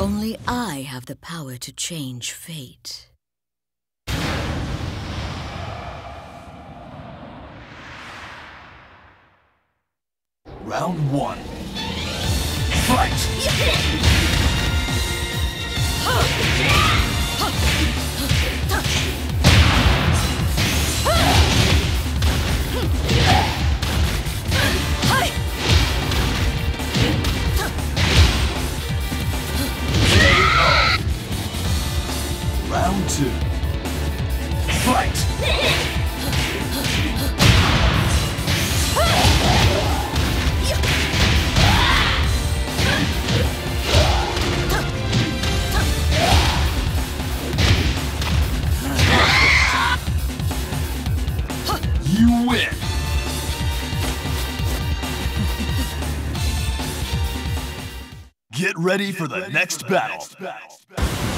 Only I have the power to change fate. Round one. Fight! Get ready for the next battle. Round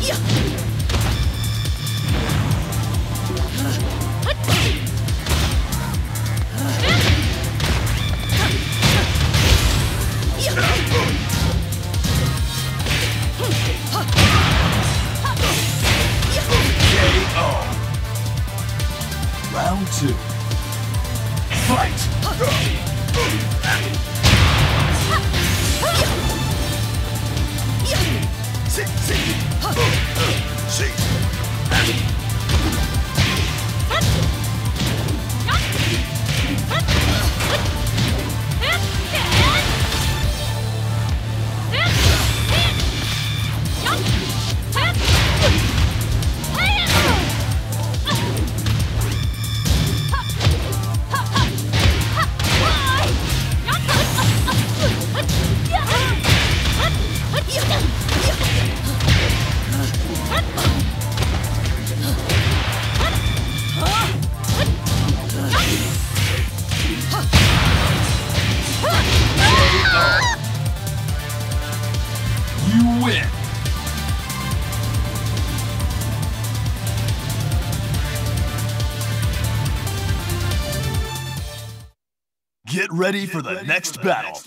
Yeah. Ready for the next battle.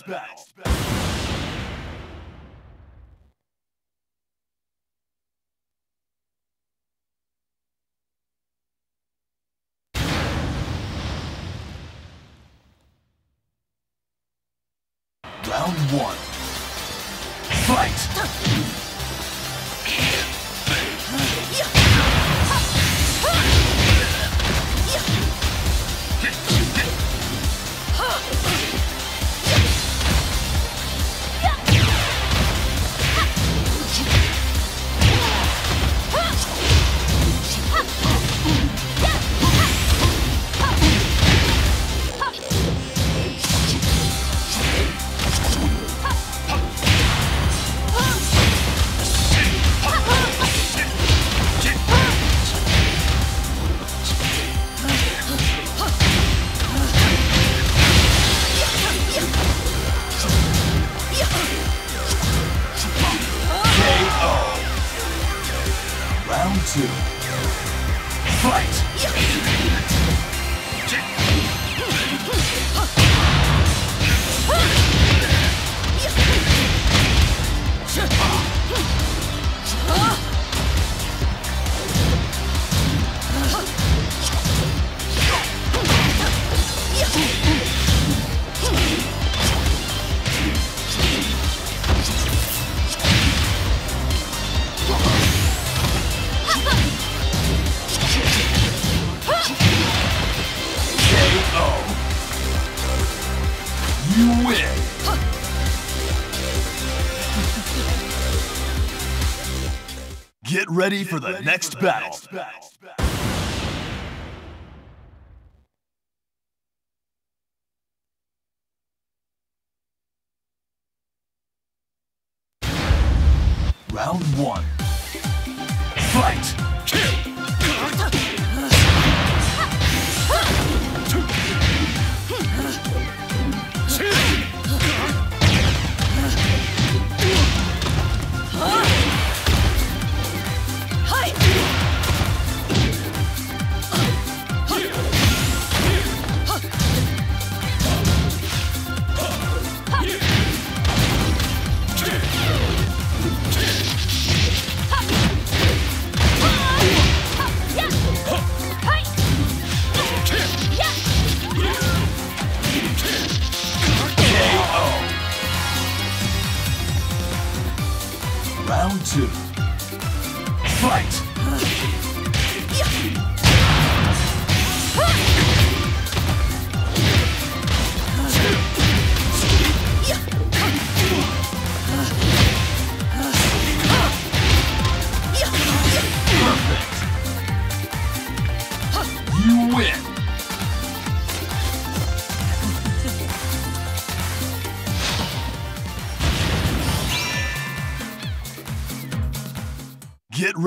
Round one. Fight! Two. Fight! You win. Get ready for the next battle. Round one. Fight! Two. Fight!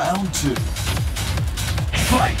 Round two. Fight!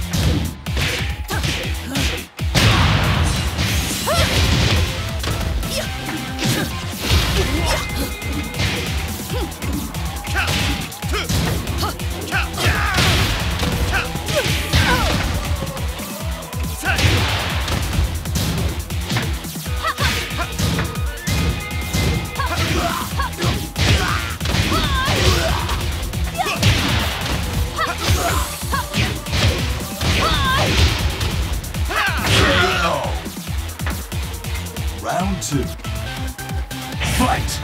Two. Fight!